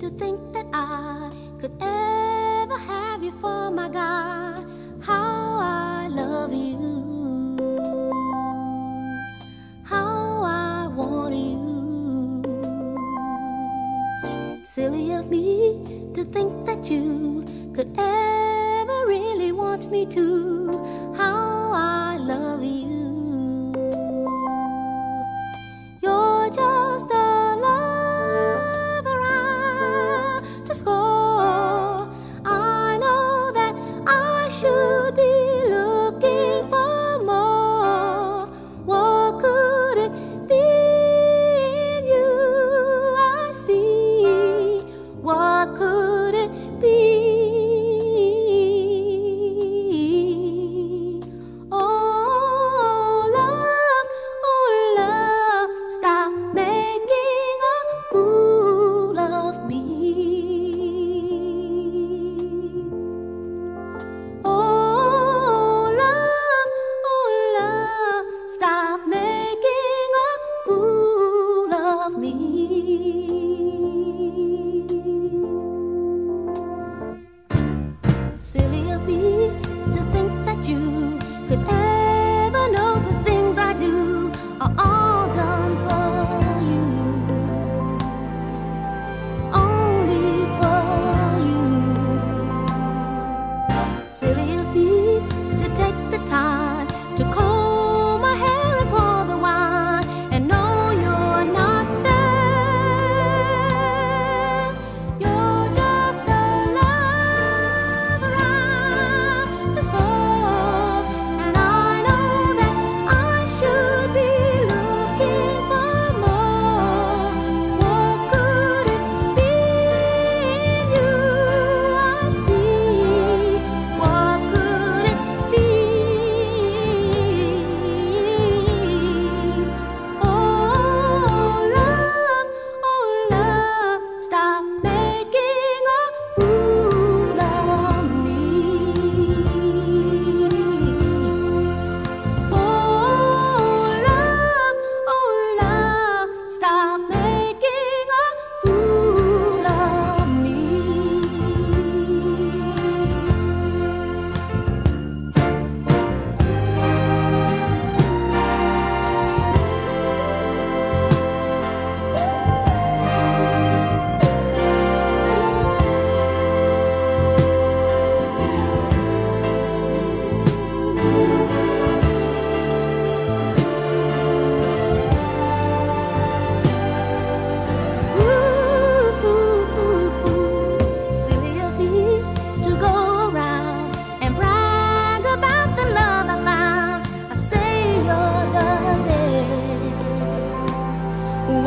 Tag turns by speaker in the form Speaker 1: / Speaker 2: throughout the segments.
Speaker 1: to think that I could ever have you for my God. How I love you. How I want you. Silly of me to think that you could ever really want me to.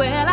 Speaker 1: I